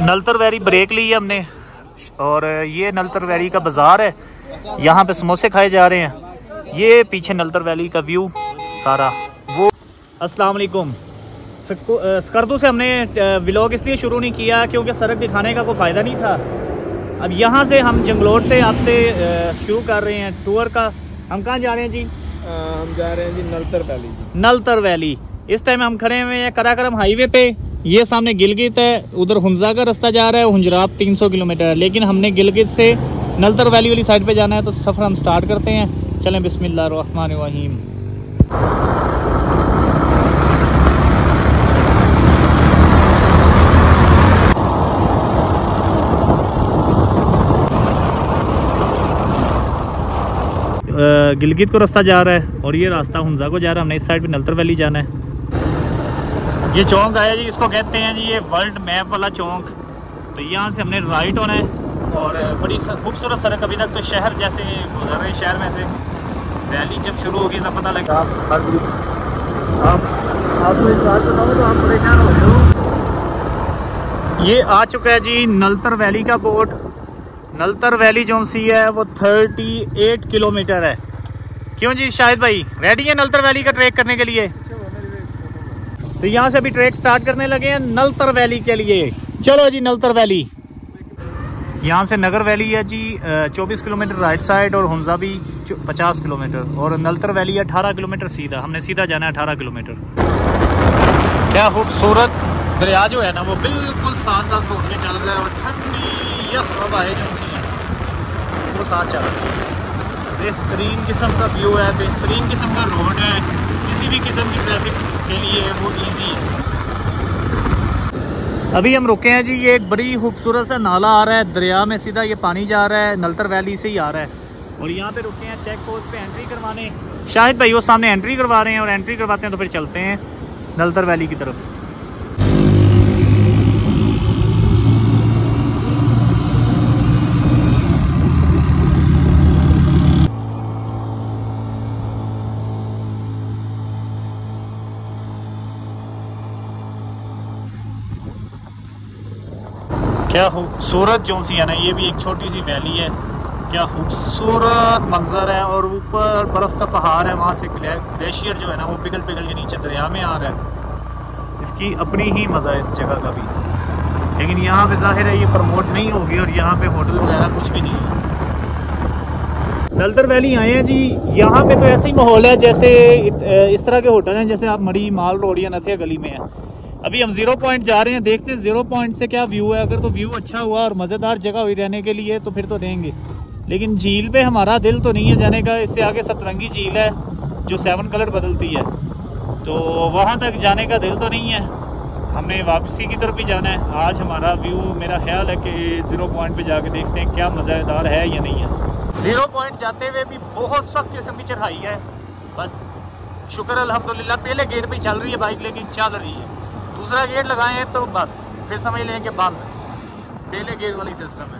Naltar valley break ली है हमने। और ये नलतर वैली का बाज़ार है। यहाँ पे समोसे खाए जा रहे हैं। ये पीछे नलतर वैली का व्यू सारा। वो अस्सलाम वालेकुम। स्कर्दू से हमने व्लॉग इसलिए शुरू नहीं किया क्योंकि सड़क दिखाने का कोई फ़ायदा नहीं था। अब यहाँ से हम जंगलोर से आपसे शुरू कर रहे हैं टूर का। हम कहाँ जा रहे हैं जी? आ, हम जा रहे हैं जी नलतर वैली। नलतर वैली। इस टाइम हम खड़े हुए हैं कराक्रम हाईवे पे। ये सामने गिलगित है, उधर हुंजा का रास्ता जा रहा है, हुंजरात 300 किलोमीटर है। लेकिन हमने गिलगित से नलतर वैली वाली साइड पे जाना है तो सफ़र हम स्टार्ट करते हैं। चलें रहीम गिलगित को रास्ता जा रहा है, और ये रास्ता हुंजा को जा रहा है। हमने इस साइड पे नलतर वैली जाना है। ये चौंक आया जी इसको कहते हैं जी ये वर्ल्ड मैप वाला चौंक। तो यहाँ से हमने राइट होना है और बड़ी खूबसूरत सड़क अभी तक तो शहर जैसे गुजर रहे शहर में से। वैली जब शुरू होगी तब पता लगेगा आप आपको एक बात बताऊँ तो आप परेशान हो ये आ चुका है जी नलतर वैली का बोर्ड नलतर वैली जो सी है वो 38 किलोमीटर है। क्यों जी शाहिद भाई? रेडी है नलतर वैली का ट्रैक करने के लिए? तो यहाँ से अभी ट्रैक स्टार्ट करने लगे हैं नलतर वैली के लिए। चलो जी, नलतर वैली। यहाँ से नगर वैली है जी 24 किलोमीटर राइट साइड और हंजा भी 50 किलोमीटर और नलतर वैली है 18 किलोमीटर सीधा। हमने सीधा जाना है 18 किलोमीटर। क्या खूबसूरत दरिया जो है ना, वो बिल्कुल साथ साथ में चल रहा है और ठंडी यस हवा है जो सी वो साथ चल रहा है। बेहतरीन किस्म का व्यू है, बेहतरीन किस्म का रोड है। किसी भी किस्म की ट्रैफ़िक के लिए वो ईजी है। अभी हम रुके हैं जी, ये एक बड़ी खूबसूरत सा नाला आ रहा है, दरिया में सीधा ये पानी जा रहा है, नलतर वैली से ही आ रहा है। और यहाँ पे रुके हैं चेक पोस्ट पे एंट्री करवाने। शायद भाई, वो सामने एंट्री करवा रहे हैं, और एंट्री करवाते हैं तो फिर चलते हैं नलतर वैली की तरफ़। क्या खूबसूरत सी है ना, ये भी एक छोटी सी वैली है। क्या खूबसूरत मंजर है और ऊपर बर्फ़ का पहाड़ है, वहाँ से ग्लेशियर जो है ना, वो पिघल पिघल के नीचे दरिया में आ रहा है। इसकी अपनी ही मज़ा है इस जगह का भी। लेकिन यहाँ पे ज़ाहिर है ये प्रमोट नहीं होगी और यहाँ पे होटल वगैरह कुछ भी नहीं है। दलदर वैली आए हैं जी। यहाँ पे तो ऐसा ही माहौल है जैसे इस तरह के होटल हैं जैसे आप मड़ी माल रोड या नथिया गली में है। अभी हम ज़ीरो पॉइंट जा रहे हैं, देखते हैं ज़ीरो पॉइंट से क्या व्यू है। अगर तो व्यू अच्छा हुआ और मज़ेदार जगह हुई रहने के लिए तो फिर तो रहेंगे लेकिन झील पे हमारा दिल तो नहीं है जाने का, इससे आगे सतरंगी झील है, जो सेवन कलर बदलती है। तो वहाँ तक जाने का दिल तो नहीं है। हमें वापसी की तरफ़ भी जाना है। आज हमारा व्यू मेरा ख्याल है कि ज़ीरो पॉइंट पे जाके देखते हैं क्या मज़ेदार है या नहीं है। ज़ीरो पॉइंट जाते हुए भी बहुत सख्त किस्म की चढ़ाई है। बस, शुक्र अल्हम्दुलिल्लाह, पहले गेट पे चल रही है बाइक लेकिन चल रही है। दूसरा गेट लगाएँ तो बस, फिर समझ लें कि बंद। पहले गेट वाली सिस्टम है।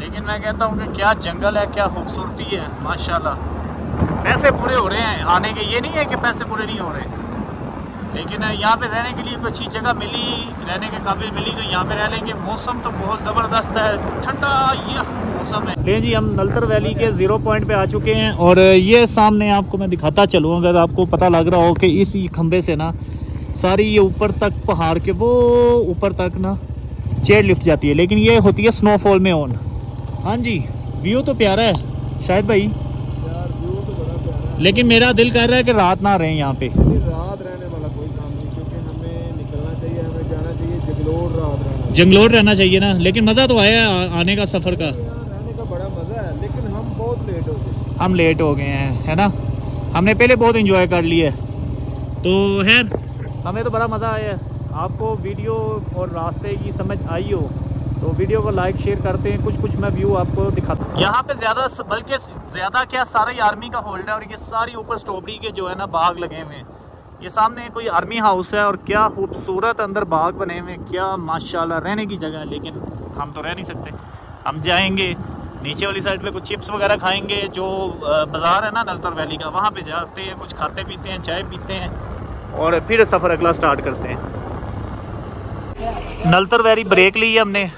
लेकिन मैं कहता हूँ कि क्या जंगल है, क्या खूबसूरती है, माशाल्लाह। पैसे पूरे हो रहे हैं, आने के, ये नहीं है कि पैसे पूरे नहीं हो रहे। लेकिन यहाँ पे रहने के लिए कोई अच्छी जगह मिली, रहने के काबिल मिली तो यहाँ पे रह लेंगे। मौसम तो बहुत ज़बरदस्त है, ठंडा ये मौसम है। ले जी, हम नलतर वैली के ज़ीरो पॉइंट पे आ चुके हैं और ये सामने आपको मैं दिखाता चलूँ, अगर आपको पता लग रहा हो कि इस खंबे से ना सारी ये ऊपर तक पहाड़ के वो ऊपर तक ना चेयर लिफ्ट जाती है। लेकिन ये होती है स्नोफॉल में ऑन हाँ जी व्यू तो प्यारा है शायद भाई। यार व्यू तो बड़ा प्यारा है। लेकिन मेरा दिल कर रहा है कि रात ना रहे यहाँ पे। रात रहने वाला कोई काम नहीं क्योंकि हमें निकलना चाहिए हमें जाना चाहिए जंगलोर रात रहना जंगलोर रहना चाहिए ना लेकिन मज़ा तो आया आने का सफ़र का। रहने का बड़ा मज़ा है लेकिन हम बहुत लेट हो गए। हम लेट हो गए हैं है ना? हमने पहले बहुत इंजॉय कर लिया है। तो खैर हमें तो बड़ा मज़ा आया आपको वीडियो और रास्ते की समझ आई हो तो वीडियो को लाइक शेयर करते हैं। कुछ कुछ मैं व्यू आपको दिखाता हूँ। यहाँ पे ज़्यादा बल्कि ज़्यादा क्या, सारा ही आर्मी का होल्ड है और ये सारी ऊपर स्ट्रॉबेरी के जो है ना बाग लगे हुए हैं। ये सामने कोई आर्मी हाउस है और क्या खूबसूरत अंदर बाग बने हुए क्या माशाल्लाह, रहने की जगह है, लेकिन हम तो रह नहीं सकते। हम जाएँगे, नीचे वाली साइड पे कुछ चिप्स वगैरह खाएँगे, जो बाज़ार है ना नलतर वैली का, वहाँ पे जाते हैं, कुछ खाते पीते हैं, चाय पीते हैं। और फिर सफ़र अगला स्टार्ट करते हैं। नलतर वैली ब्रेक ली है हमने।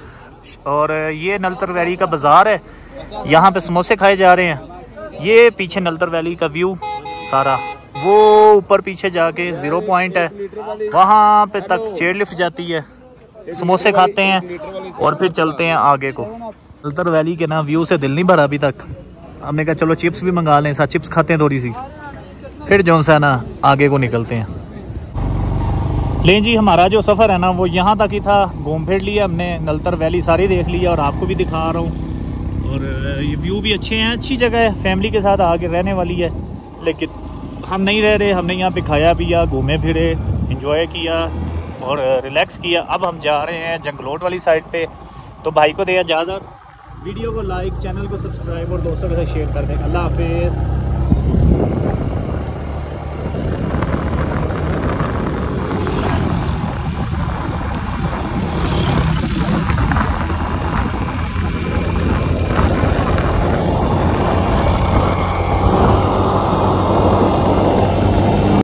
और ये नलतर वैली का बाज़ार है। यहाँ पे समोसे खाए जा रहे हैं। ये पीछे नलतर वैली का व्यू सारा। वो ऊपर पीछे जाके ज़ीरो पॉइंट है। वहाँ पे तक चेयर लिफ्ट जाती है। समोसे खाते हैं और फिर चलते हैं आगे को। नलतर वैली के ना व्यू से दिल नहीं भरा अभी तक। हमने कहा, चलो चिप्स भी मंगा लें, साथ चिप्स खाते हैं थोड़ी सी। फिर जो सा ना, आगे को निकलते हैं। लें जी, हमारा जो सफ़र है ना, वो यहाँ तक ही था। घूम फिर लिया हमने, नलतर वैली सारी देख लिया और आपको भी दिखा रहा हूँ। और ये व्यू भी अच्छे हैं, अच्छी जगह है। फैमिली के साथ आके रहने वाली है। लेकिन हम नहीं रह रहे, हमने यहाँ पे खाया, पिया, घूमे, फिरे इंजॉय किया और रिलैक्स किया। अब हम जा रहे हैं जंगलोट वाली साइड पे। तो भाई को दिया इजाज़त। वीडियो को लाइक चैनल को सब्सक्राइब और दोस्तों के साथ शेयर कर दें। अल्लाह हाफिज़।